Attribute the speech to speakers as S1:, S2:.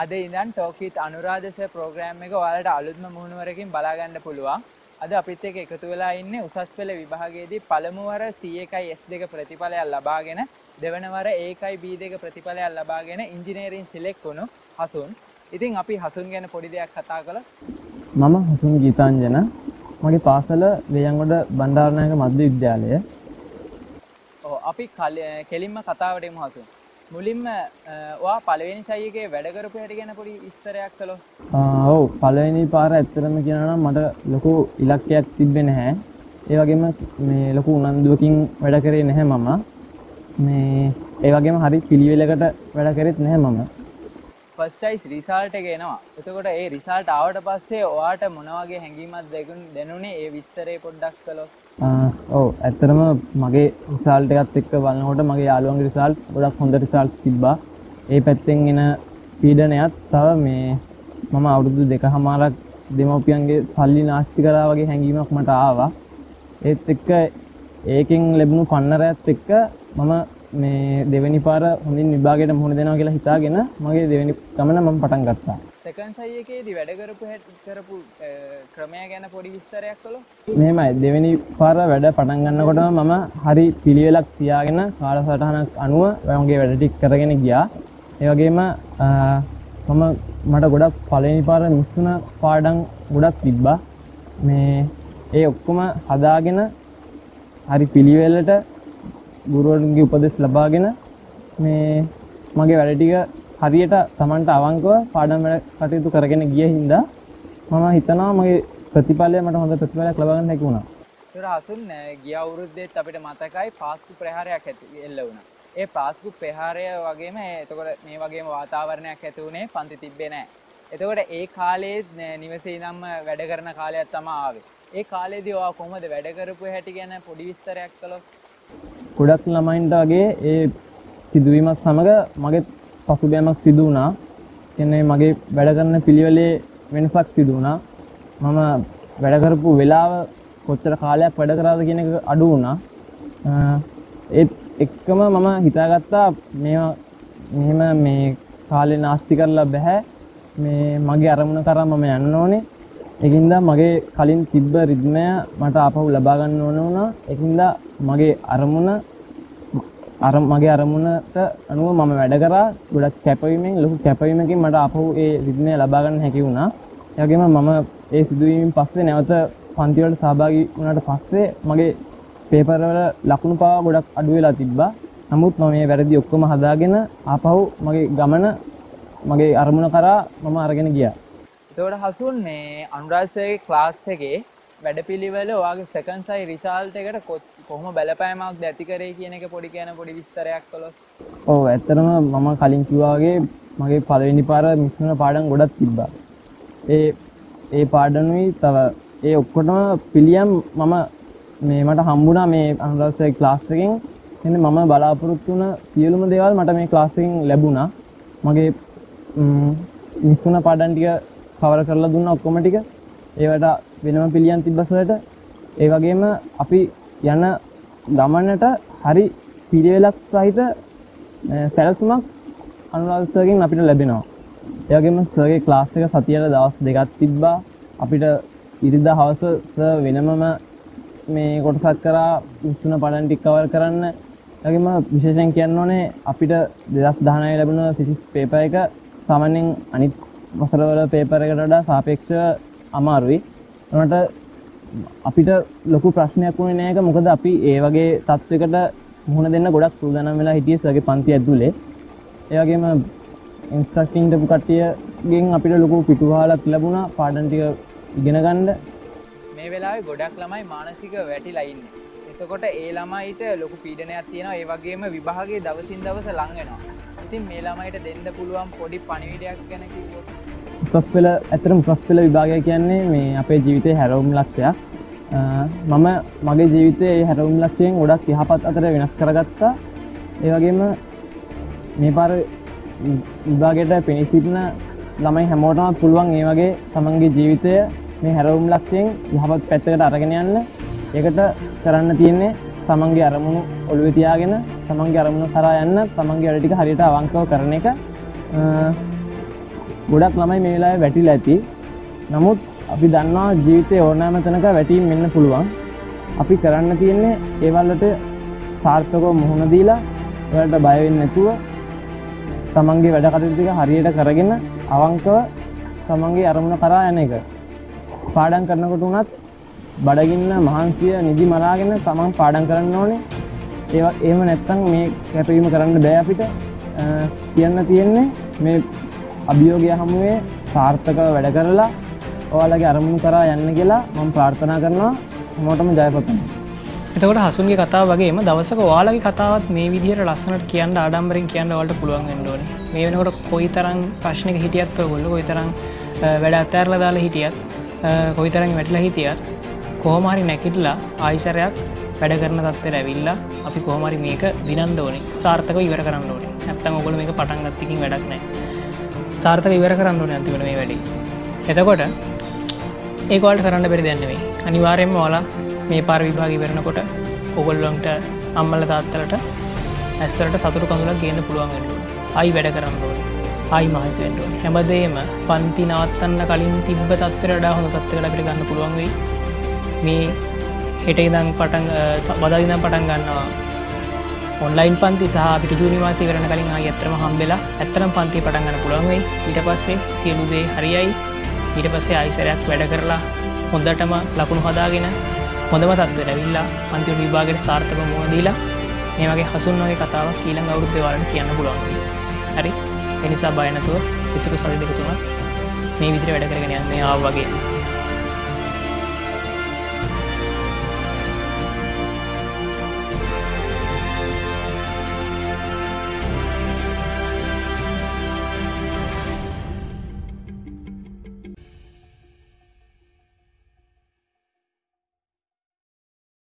S1: අද ඉඳන් ටෝකිත් අනුරාධස ප්‍රෝග්‍රෑම් එක ඔයාලට අලුත්ම මුහුණුවරකින් බලාගන්න පුළුවන් අද අපිත් එක එකතු වෙලා ඉන්න උසස් පෙළ විභාගයේදී පළමුවර C1යි S2 ප්‍රතිඵලයක් ලබාගෙන දෙවනවර ඒකයි B2 ප්‍රතිඵලයක් ලබාගෙන ඉංජිනේරින් සිලෙක්ට් වුණු හසුන්. ඉතින් අපි හසුන් ගැන පොඩි දෙයක් කතා කළා.
S2: මම හසුන් ගීතාංජන මගේ පාසල වේයන්ගොඩ බණ්ඩාරනායක මධ්‍ය විද්‍යාලය
S1: අපි කල- කෙලින්ම කතාවට එමු හසුන්. මුලින්ම අ, ඔයා පළවෙනි ශෛලියේ වැඩ කරපු හැටි ගැන පොඩි විස්තරයක් කළොත්.
S2: ආ, ඔව් පළවෙනි පාර ඇත්තටම කියනවා නම් මට ලොකු ඉලක්කයක් තිබ්බේ නැහැ ඒ වගේම මේ ලොකු උනන්දුවකින් වැඩ කරේ නැහැ මම මේ ඒ වගේම හරි පිළිවෙලකට වැඩ කරෙත් නැහැ මම
S1: ෆස්ට් සයිස් රිසල්ට් එනවා. එතකොට ඒ රිසල්ට් ආවට පස්සේ ඔයාට මොන වගේ හැඟීමක් දෙගුණ දැනුනේ ඒ විස්තරේ පොඩ්ඩක් කළොත්.
S2: ආ, ඔව් ඇත්තටම මගේ රිසල්ට් එකත් එක්ක බලනකොට මගේ යාළුවන්ගේ රිසල්ට් ගොඩක් හොඳ රිසල්ට් තිබ්බා. ඒ පැත්තෙන් එන පීඩනයත් තව මේ මම අවුරුදු දෙකහමාරක් දෙමව්පියන්ගේ සල්ලි නාස්ති කරා වගේ හැඟීමක් මට ආවා. ඒත් එක්ක ඒකෙන් ලැබුණු පන්නරයත් එක්ක මම මේ දෙවෙනි පාර හොඳින් විභාගයට මුහුණ දෙනවා කියලා හිතාගෙන මගේ දෙවෙනි ගමන මම පටන් ගත්තා.
S1: සෙකන්ඩ් සයියකේදී වැඩ කරපු හැටි කරපු අ, ක්‍රමය ගැන පොඩි විස්තරයක් කළොත්.
S2: මෙහෙමයි දෙවෙනි පාර වැඩ පටන් ගන්නකොටම මම හරි පිළිවෙලක් තියාගෙන කාලසටහනක් අනුව මගේ වැඩ ටික කරගෙන ගියා. ඒ වගේම අ, මම මට ගොඩක් පළවෙනි පාර මිස් වුණ පාඩම් ගොඩක් තිබ්බා. මේ ඒ ඔක්කොම හදාගෙන හරි පිළිවෙලට ගුරුවරුන්ගේ උපදෙස් ලබාගෙන මේ මගේ වැඩ ටික හරියට Tamanට අවංකව පාඩම් වැඩ කටයුතු කරගෙන ගිය හින්දා මම හිතනවා මගේ ප්‍රතිඵලය මට හොඳ ප්‍රතිඵලයක් ලබා ගන්න හැකි වුණා.
S1: ඒතර හසුන් ගිය අවුරුද්දේත් අපිට මතකයි පාස්කු ප්‍රහාරයක් ඇති එල්ල වුණා. ඒ පාස්කු ප්‍රහාරය වගේම එතකොට මේ වගේම වාතාවරණයක් ඇති වුණේ පන්ති තිබ්බේ නැහැ. එතකොට ඒ කාලේ නිවසේ ඉඳන්ම වැඩ කරන කාලයක් තමයි ආවේ. ඒ කාලේදී ඔයා කොහොමද වැඩ කරපු හැටි ගැන පොඩි විස්තරයක් කළොත්.
S2: ගොඩක් ළමයින්ට වගේ ඒ සිදුවීමත් සමග මගේ පසුබෑමක් සිදු වුණා. කියන්නේ මගේ වැඩ කරන පිළිවෙලේ වෙනසක් සිදු වුණා. මම වැඩ කරපු වෙලාව කොච්චර කාලයක් වැඩ කරාද කියන එක අඩු වුණා. අ, ඒත් එක්කම මම හිතාගත්තා මේවා මෙහෙම මේ කාලේ නාස්ති කරලා බෑ. මේ මගේ අරමුණ කරා මම යන්න ඕනේ. ඒකින්ද මගේ කලින් තිබ්බ රිද්මය මට ආපහු ලබා ගන්න ඕන වුණා. ඒකින්ද මගේ අරමුණ අර මගේ අරමුණට අනුව මම වැඩ කරා ගොඩක් කැපවීමෙන් ලොකු කැපවීමකින් මට ආපහු ඒ රිද්මය ලබා ගන්න හැකි වුණා. ඒ වගේම මම ඒ සිදුවීමෙන් පස්සේ නැවත පන්ති වලට සහභාගී වුණාට පස්සේ මගේ පේපර් වල ලකුණු පාවා ගොඩක් අඩු වෙලා තිබ්බා. නමුත් මම මේ වැරදි ඔක්කොම හදාගෙන ආපහු මගේ ගමන මගේ අරමුණ කරා මම අරගෙන ගියා.
S1: එතකොට හසුන් මේ අනුරාධපුරයේ ක්ලාස් එකේ වැඩපිළිවෙල ඔයාගේ සෙකන්ඩ් සයි රිසල්ට් එකට කො- කොහොම බලපෑමක්ද ඇති කරේ කියන එක පොඩි කියන පොඩි විස්තරයක් කළොත්.
S2: ඔව් ඇත්තටම මම කලින් කිව්වා වගේ මගේ පළවෙනි පාර මිස් වුණ පාඩම් ගොඩක් තිබ්බා. ඒ ඒ පාඩම්නුයි තව ඒ ඔක්කොටම පිළියම් මම මේ මට හම්බුණා මේ අනුරාධපුරයේ ක්ලාස් එකෙන්. එන්නේ මම බලාපොරොත්තු වුණ සියලුම දේවල් මට මේ ක්ලාස් එකෙන් ලැබුණා. මගේ මිස් වුණ පාඩම් ටික කවර කරලා දුන්නා ඔක්කොම ටික. ඒවට වෙනම පිළියම් තිබ්බසලට ඒ වගේම අපි යන ගමනට හරි පිළිවෙලක් සහිත සැලසුමක් අනුරාධපුරයෙන් අපිට ලැබෙනවා. ඒ වගේම සර්ගේ ක්ලාස් එක සතියට දවස් දෙකක් තිබ්බා. අපිට ඉරිදා හවස සර් වෙනමම මේ කොටසක් කරා ඉස්සුන පඩන් ටික කවර් කරන්න. ඒ වගේම විශේෂයෙන් කියන්න ඕනේ අපිට 2019 ලැබුණ ෆිසික්ස් පේපර් එක සාමාන්‍යයෙන් අනිත් වසරවල පේපර් එකට වඩා සාපේක්ෂව අමාරුයි. ඒකට අපිට ලොකු ප්‍රශ්නයක් වුණේ නෑ ඒක මොකද අපි ඒ වගේ තත්වයකට මුහුණ දෙන්න ගොඩක් සූදානම් වෙලා හිටියේ සර්ගේ පන්ති ඇතුලේ. ඒ වගේම ඉන්ස්ට්‍රක්ටිං දපු කට්ටියගෙන් අපිට ලොකු පිටුවහලක් ලැබුණා පාඩම් ටික ඉගෙන ගන්න.
S1: මේ වෙලාවේ ගොඩක් ළමයි මානසික වැටිලා ඉන්නේ. එතකොට ඒ ළමයිට ලොකු පීඩනයක් තියෙනවා. ඒ වගේම විභාගයේ දවසින් දවස ලං වෙනවා. ඉතින් මේ ළමයිට දෙන්න පුළුවන් පොඩි පණිවිඩයක් ගැන කිව්වොත්
S2: උසස් පෙළ ඇත්තටම උසස් පෙළ විභාගය කියන්නේ මේ අපේ ජීවිතේ හැරවුම් ලක්ෂයක්. අ, මම මගේ ජීවිතයේ ඒ හැරවුම් ලක්ෂයෙන් ගොඩක් යහපත් අතර වෙනස් කරගත්තා. ඒ වගේම මේ පාර විභාගයට පෙනී සිටින ළමයි හැමෝටම පුළුවන් ඒ වගේ තමන්ගේ ජීවිතය මේ හැරවුම් ලක්ෂයෙන් යහපත් පැත්තකට අරගෙන යන්න. ඒකට කරන්න තියෙන්නේ තමන්ගේ අරමුණු ඔළුවේ තියාගෙන තමන්ගේ අරමුණු කරා යන්න තමන්ගේ වැඩ ටික හරියට අවංකව කරන එක. අ, ගොඩක් ළමයි මේ වෙලාවේ වැටිලා ඇති. නමුත් අපි දන්නවා ජීවිතේ ඕනෑම තැනක වැටීම් වෙන්න පුළුවන්. අපි කරන්න තියෙන්නේ ඒ වලට සාර්ථකව මුහුණ දීලා ඒවලට බය වෙන්නේ නැතුව තමන්ගේ වැඩ කටයුතු ටික හරියට කරගෙන අවංකව තමන්ගේ අරමුණ කරා යන එක. පාඩම් කරනකොට උනත් බඩගින්න මහන්සිය නිදි මරාගෙන තමන් පාඩම් කරන්න ඕනේ. ඒවා එහෙම නැත්තම් මේ කැපවීම කරන්න බෑ අපිට. අ, කියන්න තියෙන්නේ මේ අභියෝගය හමුවේ සාර්ථකව වැඩ කරලා ඔයාලගේ අරමුණු කරා යන්න කියලා මම ප්‍රාර්ථනා කරනවා හැමෝටම ජය පතනවා.
S3: එතකොට හසුන්ගේ කතාව වගේම දවසක ඔයාලගේ කතාවත් මේ විදිහට ලස්සනට කියන්න ආඩම්බරෙන් කියන්න වලට පුළුවන් වෙන්න ඕනේ. මේ වෙනකොට කොයි තරම් ප්‍රශ්නක හිටියත් ඔයගොල්ලෝ කොයි තරම් අ, වැඩ අත්හැරලා දාලා හිටියත් අ, කොයි තරම් වැටිලා හිටියත් කොහොම හරි නැගිටලා ආයිසරයක් වැඩ කරන තත්ත්වයට ඇවිල්ලා අපි කොහොම හරි මේක විනන්න ඕනේ. සාර්ථකව ඉවර කරන්න ඕනේ. නැත්තම් ඔයගොල්ලෝ මේක පටන් ගත්ත එකකින් වැඩක් නැහැ. සාර්ථක ඉවර කරන්න ඕනේ අන්තිමට මේ වැඩේ. එතකොට ඒක ඔයාලට කරන්න බැරි දෙයක් නෙවෙයි. අනිවාර්යයෙන්ම ඔයාලා මේ පාර විභාගය ඉවරනකොට ඔයගොල්ලන්ට අම්මලා තාත්තලට ඇස්සලට සතුටු කඳුලක් ගේන්න පුළුවන් වෙන්න ඕනේ. ආයි වැඩ කරන්න ඕනේ. ආයි මහන්සි වෙන්න ඕනේ. හැමදේම පන්ති නවත්තන්න කලින් තිබ්බ තත්ත්වයට වඩා හොඳ තත්ත්වයකට අපිට ගන්න පුළුවන් වෙයි. මේ හෙට ඉඳන් පටන් බදා ඉඳන් පටන් ගන්නවා ඔන්ලයින් පන්ති සහ අපිට ජූනි මාසය ඉවරන කලින් ආයි ඇත්තටම හම්බෙලා ඇත්තටම පන්ති පටන් ගන්න පුළුවන් වෙයි. ඊට පස්සේ සියලු දේ හරියයි. ඊට පස්සේ ආයිසරයක් වැඩ කරලා හොඳටම ලකුණු හදාගෙන හොඳම තත්ත්වයට ඇවිල්ලා අන්තිම විභාගයට සාර්ථකව මුහුණ දීලා මේ වගේ හසුන් වගේ කතාවක් ඊළඟ අවුරුද්දේ වලට කියන්න පුළුවන් වෙයි. හරි? ඒ නිසා බය නැතුව ඉතුරු සති දෙක තුනක් මේ විදිහට වැඩ කරගෙන යන්න මේ ආව වගේ